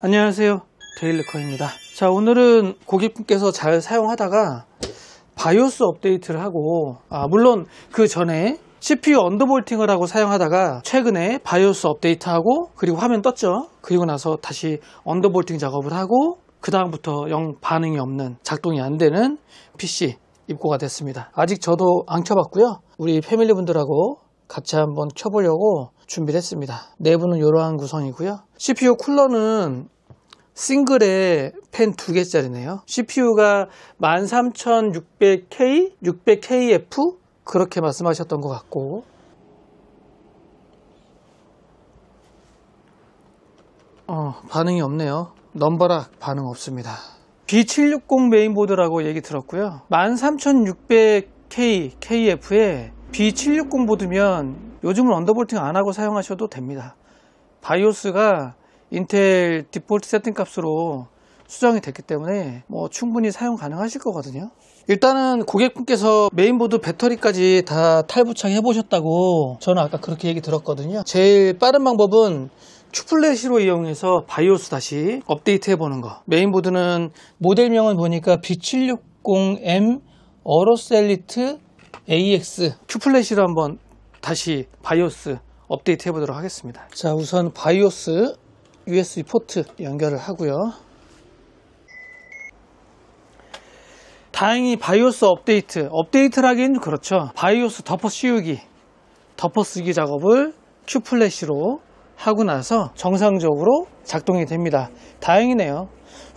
안녕하세요. 데일리커입니다. 자 오늘은 고객분께서 잘 사용하다가 바이오스 업데이트를 하고 아 물론 그 전에 CPU undervolting을 하고 사용하다가 최근에 바이오스 업데이트하고 그리고 화면 떴죠? 그리고 나서 다시 undervolting 작업을 하고 그 다음부터 영 반응이 없는 작동이 안 되는 PC 입고가 됐습니다. 아직 저도 안 켜봤고요. 우리 패밀리 분들하고 같이 한번 켜보려고 준비를 했습니다. 내부는 이러한 구성이고요. CPU 쿨러는 싱글에 펜두 개짜리네요. CPU가 13600K, 600KF 그렇게 말씀하셨던 것 같고 어, 반응이 없네요. 넘버락 반응 없습니다. B760 메인보드라고 얘기 들었고요. 13600K, KF에 B760 보드면 요즘은 언더볼팅 안 하고 사용하셔도 됩니다. 바이오스가 인텔 디폴트 세팅 값으로 수정이 됐기 때문에 뭐 충분히 사용 가능하실 거거든요. 일단은 고객분께서 메인보드 배터리까지 다 탈부착 해보셨다고 저는 아까 그렇게 얘기 들었거든요. 제일 빠른 방법은 Q-Flash로 이용해서 바이오스 다시 업데이트 해보는 거. 메인보드는 모델명을 보니까 B760M 어로스 엘리트 AX Q-Flash로 한번 다시 바이오스 업데이트 해보도록 하겠습니다. 자, 우선 바이오스 USB 포트 연결을 하고요. 다행히 바이오스 업데이트, 업데이트라긴 그렇죠. 바이오스 덮어 씌우기, 덮어 쓰기 작업을 Q-Flash로 하고 나서 정상적으로 작동이 됩니다. 다행이네요.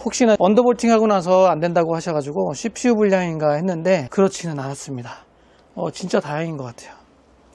혹시나 undervolting 하고 나서 안 된다고 하셔가지고 CPU 불량인가 했는데 그렇지는 않았습니다. 어, 진짜 다행인 것 같아요.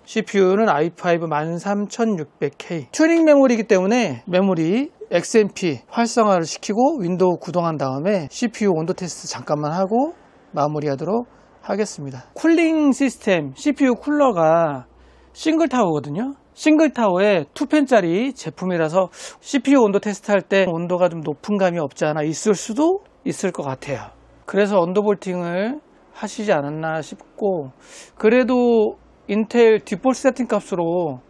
CPU는 i5 13600K 튜닝 메모리이기 때문에 메모리 XMP 활성화를 시키고 윈도우 구동한 다음에 CPU 온도 테스트 잠깐만 하고 마무리하도록 하겠습니다. 쿨링 시스템 CPU 쿨러가 싱글 타워거든요. 싱글 타워에 2팬짜리 제품이라서 CPU 온도 테스트 할 때 온도가 좀 높은 감이 없지 않아 있을 수도 있을 것 같아요. 그래서 undervolting을 하시지 않았나 싶고 그래도 인텔 디폴트 세팅 값으로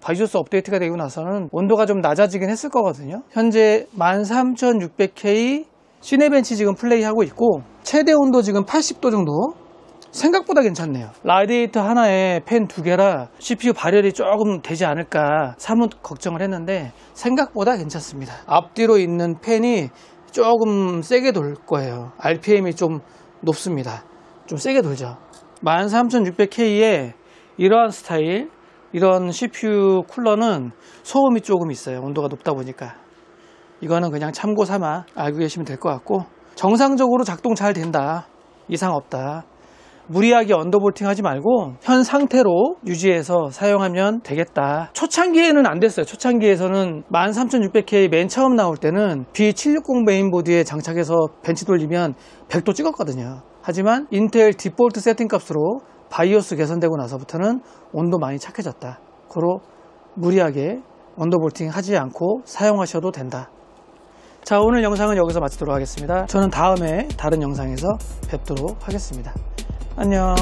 바이오스 업데이트가 되고 나서는 온도가 좀 낮아지긴 했을 거거든요. 현재 13600K Cinebench 지금 플레이하고 있고 최대 온도 지금 80도 정도? 생각보다 괜찮네요. 라디에이터 하나에 팬 두 개라 CPU 발열이 조금 되지 않을까 사뭇 걱정을 했는데 생각보다 괜찮습니다. 앞뒤로 있는 팬이 조금 세게 돌 거예요. RPM이 좀 높습니다 좀 세게 돌죠 13600K에 이러한 스타일 이런 CPU 쿨러는 소음이 조금 있어요. 온도가 높다 보니까. 이거는 그냥 참고 삼아 알고 계시면 될 것 같고 정상적으로 작동 잘 된다. 이상 없다 무리하게 언더볼팅 하지 말고 현 상태로 유지해서 사용하면 되겠다 초창기에는 안 됐어요 초창기에서는 13600K 맨 처음 나올 때는 B760 메인보드에 장착해서 벤치 돌리면 100도 찍었거든요 하지만 인텔 디폴트 세팅 값으로 바이오스 개선되고 나서부터는 온도 많이 착해졌다. 그로 무리하게 언더볼팅 하지 않고 사용하셔도 된다. 자 오늘 영상은 여기서 마치도록 하겠습니다. 저는 다음에 다른 영상에서 뵙도록 하겠습니다. 안녕